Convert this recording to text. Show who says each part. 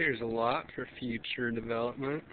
Speaker 1: Here's a lot for future development.